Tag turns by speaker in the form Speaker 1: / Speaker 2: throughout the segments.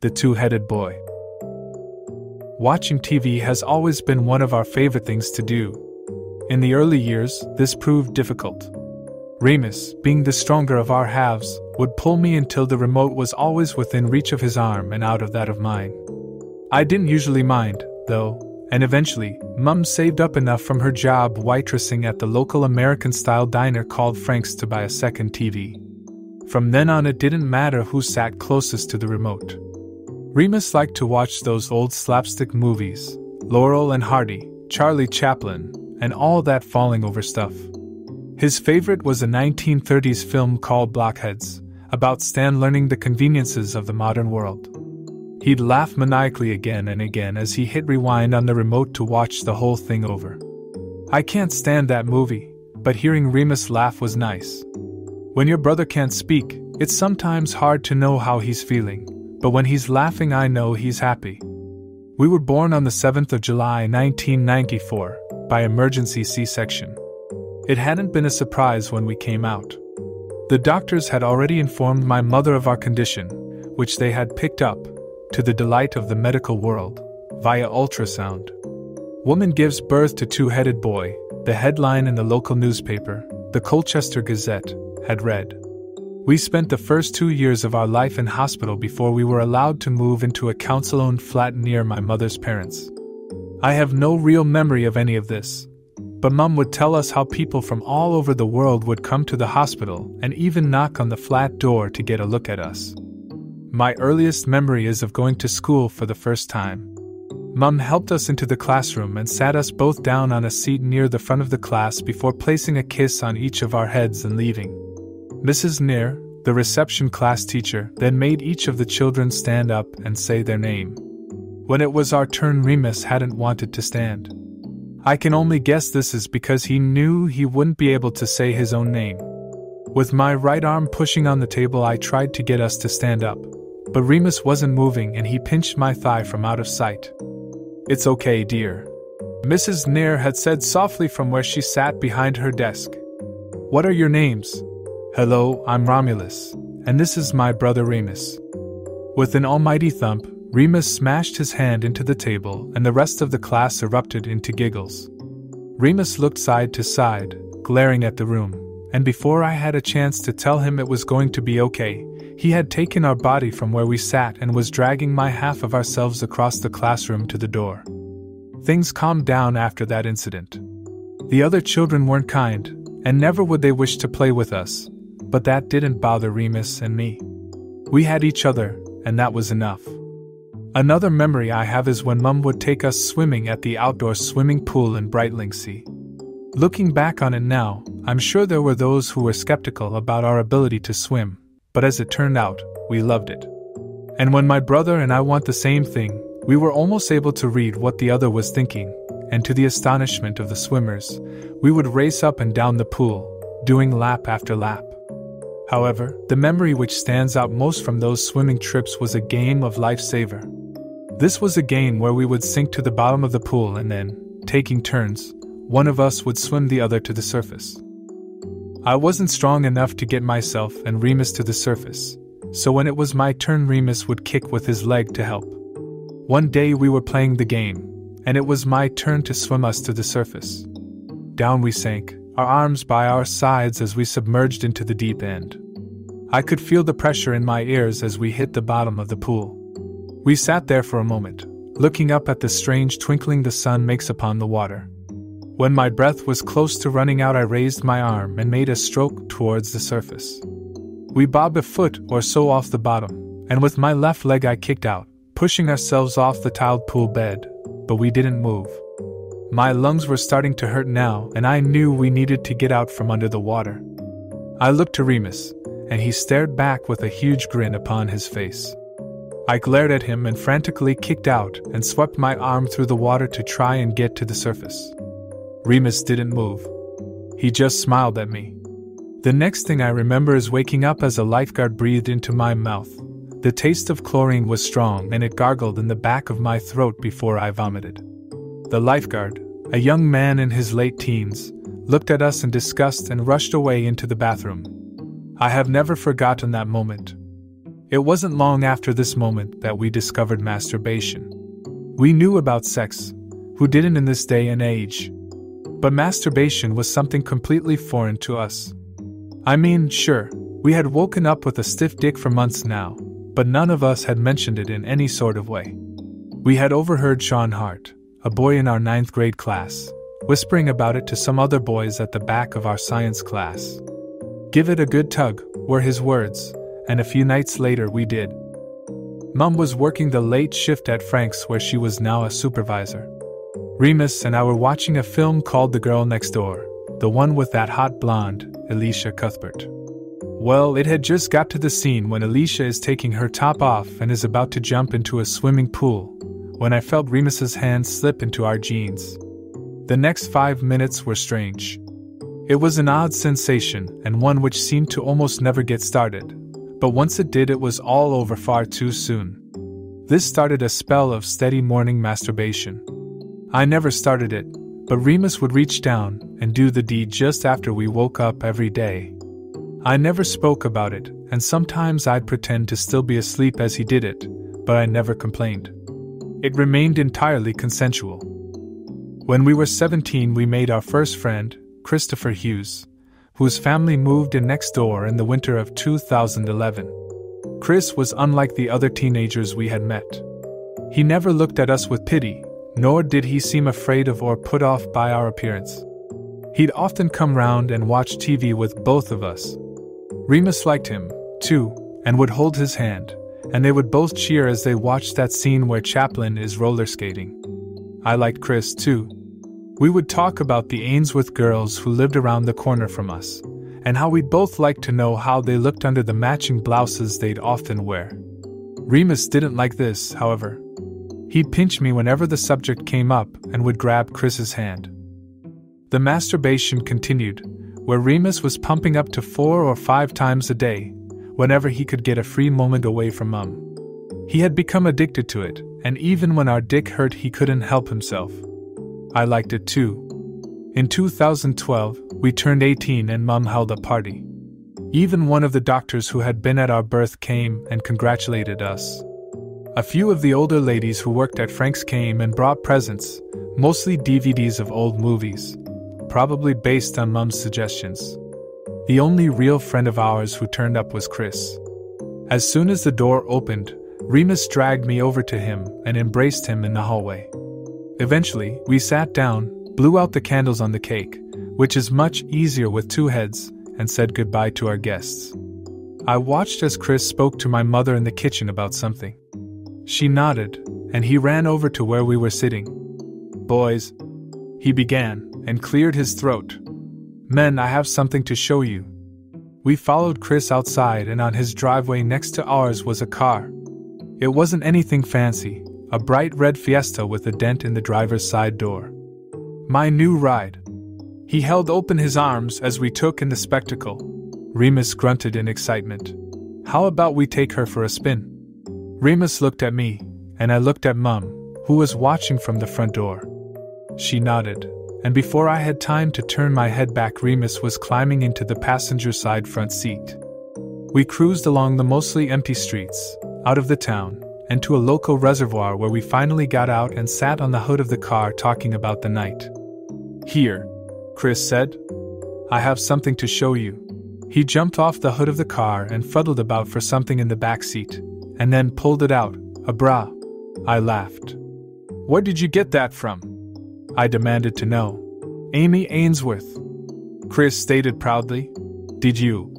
Speaker 1: The Two Headed Boy. Watching TV has always been one of our favorite things to do. In the early years, this proved difficult. Remus, being the stronger of our halves, would pull me until the remote was always within reach of his arm and out of that of mine. I didn't usually mind, though, and eventually, Mum saved up enough from her job waitressing at the local American style diner called Frank's to buy a second TV. From then on, it didn't matter who sat closest to the remote. Remus liked to watch those old slapstick movies Laurel and Hardy, Charlie Chaplin, and all that falling over stuff. His favorite was a 1930s film called Blockheads, about Stan learning the conveniences of the modern world. He'd laugh maniacally again and again as he hit rewind on the remote to watch the whole thing over. I can't stand that movie, but hearing Remus laugh was nice. When your brother can't speak, it's sometimes hard to know how he's feeling, but when he's laughing, I know he's happy. We were born on the 7th of July 1994 by emergency C section. It hadn't been a surprise when we came out. The doctors had already informed my mother of our condition, which they had picked up, to the delight of the medical world, via ultrasound. Woman gives birth to two headed boy, the headline in the local newspaper, the Colchester Gazette, had read. We spent the first two years of our life in hospital before we were allowed to move into a council owned flat near my mother's parents. I have no real memory of any of this, but Mum would tell us how people from all over the world would come to the hospital and even knock on the flat door to get a look at us. My earliest memory is of going to school for the first time. Mum helped us into the classroom and sat us both down on a seat near the front of the class before placing a kiss on each of our heads and leaving. Mrs. Neer, the reception class teacher, then made each of the children stand up and say their name. When it was our turn, Remus hadn't wanted to stand. I can only guess this is because he knew he wouldn't be able to say his own name. With my right arm pushing on the table, I tried to get us to stand up, but Remus wasn't moving and he pinched my thigh from out of sight. It's okay, dear. Mrs. Neer had said softly from where she sat behind her desk. What are your names? Hello, I'm Romulus, and this is my brother Remus. With an almighty thump, Remus smashed his hand into the table, and the rest of the class erupted into giggles. Remus looked side to side, glaring at the room, and before I had a chance to tell him it was going to be okay, he had taken our body from where we sat and was dragging my half of ourselves across the classroom to the door. Things calmed down after that incident. The other children weren't kind, and never would they wish to play with us, but that didn't bother Remus and me. We had each other, and that was enough. Another memory I have is when Mum would take us swimming at the outdoor swimming pool in Brightlingsea. Looking back on it now, I'm sure there were those who were skeptical about our ability to swim, but as it turned out, we loved it. And when my brother and I want the same thing, we were almost able to read what the other was thinking, and to the astonishment of the swimmers, we would race up and down the pool, doing lap after lap. However, the memory which stands out most from those swimming trips was a game of lifesaver. This was a game where we would sink to the bottom of the pool and then, taking turns, one of us would swim the other to the surface. I wasn't strong enough to get myself and Remus to the surface, so when it was my turn, Remus would kick with his leg to help. One day we were playing the game, and it was my turn to swim us to the surface. Down we sank, our arms by our sides as we submerged into the deep end. I could feel the pressure in my ears as we hit the bottom of the pool. We sat there for a moment, looking up at the strange twinkling the sun makes upon the water. When my breath was close to running out, I raised my arm and made a stroke towards the surface. We bobbed a foot or so off the bottom, and with my left leg I kicked out, pushing ourselves off the tiled pool bed, but we didn't move. My lungs were starting to hurt now, and I knew we needed to get out from under the water. I looked to Remus, and he stared back with a huge grin upon his face. I glared at him and frantically kicked out and swept my arm through the water to try and get to the surface. Remus didn't move. He just smiled at me. The next thing I remember is waking up as a lifeguard breathed into my mouth. The taste of chlorine was strong and it gargled in the back of my throat before I vomited. The lifeguard, a young man in his late teens, looked at us in disgust and rushed away into the bathroom. I have never forgotten that moment. It wasn't long after this moment that we discovered masturbation. We knew about sex, who didn't in this day and age? But masturbation was something completely foreign to us. I mean, sure, we had woken up with a stiff dick for months now, but none of us had mentioned it in any sort of way. We had overheard Sean Hart, a boy in our ninth grade class, whispering about it to some other boys at the back of our science class. Give it a good tug, were his words, and a few nights later we did. Mum was working the late shift at Frank's, where she was now a supervisor. Remus and I were watching a film called The Girl Next Door, the one with that hot blonde, Elisha Cuthbert. Well, it had just got to the scene when Elisha is taking her top off and is about to jump into a swimming pool, when I felt Remus's hand slip into our jeans. The next five minutes were strange. It was an odd sensation, and one which seemed to almost never get started, but once it did, it was all over far too soon. This started a spell of steady morning masturbation. I never started it, but Remus would reach down and do the deed just after we woke up every day. I never spoke about it, and sometimes I'd pretend to still be asleep as he did it, but I never complained. It remained entirely consensual. When we were 17, we made our first friend, Christopher Hughes, whose family moved in next door in the winter of 2011. Chris was unlike the other teenagers we had met. He never looked at us with pity, nor did he seem afraid of or put off by our appearance. He'd often come round and watch TV with both of us. Remus liked him, too, and would hold his hand, and they would both cheer as they watched that scene where Chaplin is roller skating. I liked Chris, too, we would talk about the Ainsworth girls who lived around the corner from us, and how we'd both like to know how they looked under the matching blouses they'd often wear. Remus didn't like this, however. He'd pinch me whenever the subject came up and would grab Chris's hand. The masturbation continued, where Remus was pumping up to four or five times a day, whenever he could get a free moment away from Mum. He had become addicted to it, and even when our dick hurt, he couldn't help himself. I liked it too. In 2012, we turned 18 and Mum held a party. Even one of the doctors who had been at our birth came and congratulated us. A few of the older ladies who worked at Frank's came and brought presents, mostly DVDs of old movies, probably based on Mum's suggestions. The only real friend of ours who turned up was Chris. As soon as the door opened, Remus dragged me over to him and embraced him in the hallway. Eventually, we sat down, blew out the candles on the cake, which is much easier with two heads, and said goodbye to our guests. I watched as Chris spoke to my mother in the kitchen about something. She nodded, and he ran over to where we were sitting. Boys, he began, and cleared his throat. Men, I have something to show you. We followed Chris outside, and on his driveway next to ours was a car. It wasn't anything fancy, a bright red Fiesta with a dent in the driver's side door. My new ride. He held open his arms as we took in the spectacle. Remus grunted in excitement. How about we take her for a spin? Remus looked at me, and I looked at Mum, who was watching from the front door. She nodded, and before I had time to turn my head back, Remus was climbing into the passenger side front seat. We cruised along the mostly empty streets, out of the town, and to a local reservoir where we finally got out and sat on the hood of the car talking about the night. Here, Chris said. I have something to show you. He jumped off the hood of the car and fuddled about for something in the back seat, and then pulled it out a bra. I laughed. Where did you get that from? I demanded to know. Amy Ainsworth. Chris stated proudly. Did you?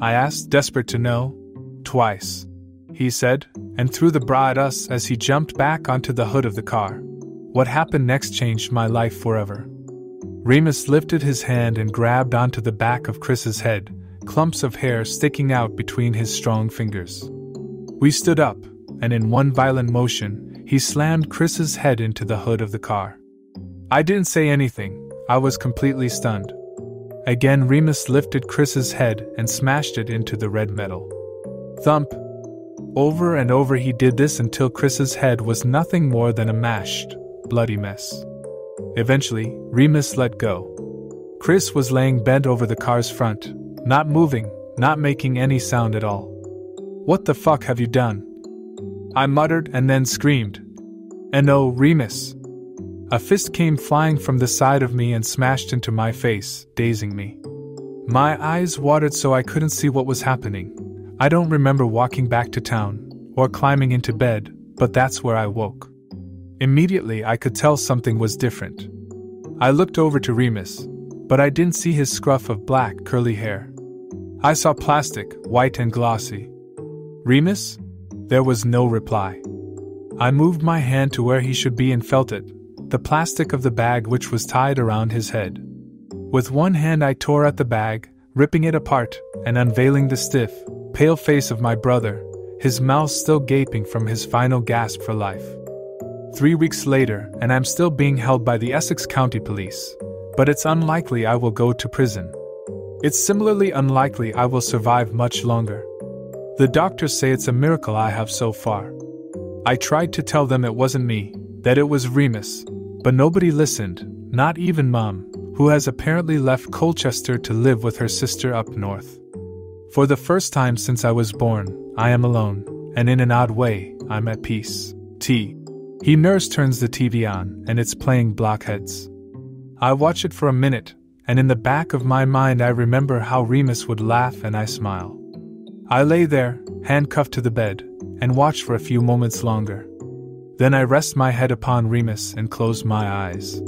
Speaker 1: I asked, desperate to know. Twice he said, and threw the bra at us as he jumped back onto the hood of the car. What happened next changed my life forever. Remus lifted his hand and grabbed onto the back of Chris's head, clumps of hair sticking out between his strong fingers. We stood up, and in one violent motion, he slammed Chris's head into the hood of the car. I didn't say anything, I was completely stunned. Again, Remus lifted Chris's head and smashed it into the red metal. Thump, over and over he did this until Chris's head was nothing more than a mashed, bloody mess. Eventually, Remus let go. Chris was laying bent over the car's front, not moving, not making any sound at all. What the fuck have you done? I muttered and then screamed. And oh, Remus! A fist came flying from the side of me and smashed into my face, dazing me. My eyes watered so I couldn't see what was happening. I don't remember walking back to town, or climbing into bed, but that's where I woke. Immediately, I could tell something was different. I looked over to Remus, but I didn't see his scruff of black, curly hair. I saw plastic, white and glossy. Remus? There was no reply. I moved my hand to where he should be and felt it the plastic of the bag which was tied around his head. With one hand, I tore at the bag, ripping it apart, and unveiling the stiff, pale face of my brother, his mouth still gaping from his final gasp for life. Three weeks later, and I'm still being held by the Essex County Police, but it's unlikely I will go to prison. It's similarly unlikely I will survive much longer. The doctors say it's a miracle I have so far. I tried to tell them it wasn't me, that it was Remus, but nobody listened, not even Mom, who has apparently left Colchester to live with her sister up north. For the first time since I was born, I am alone, and in an odd way, I'm at peace. T. He nurse turns the TV on, and it's playing blockheads. I watch it for a minute, and in the back of my mind, I remember how Remus would laugh and I smile. I lay there, handcuffed to the bed, and watch for a few moments longer. Then I rest my head upon Remus and close my eyes.